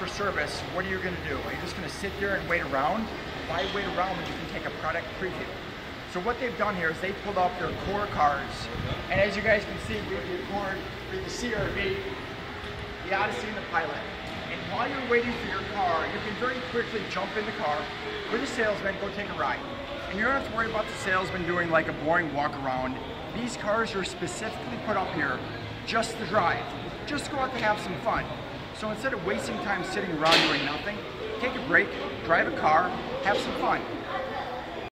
for service, what are you going to do? Are you just going to sit there and wait around? Why wait around when you can take a product preview? So what they've done here is they pulled out their core cars, and as you guys can see, we have the Accord, we have the CRV, the Odyssey, and the Pilot. And while you're waiting for your car, you can very quickly jump in the car with a salesman, go take a ride. And you don't have to worry about the salesman doing like a boring walk around. These cars are specifically put up here just to drive, just go out to have some fun. So instead of wasting time sitting around doing nothing, take a break, drive a car, have some fun.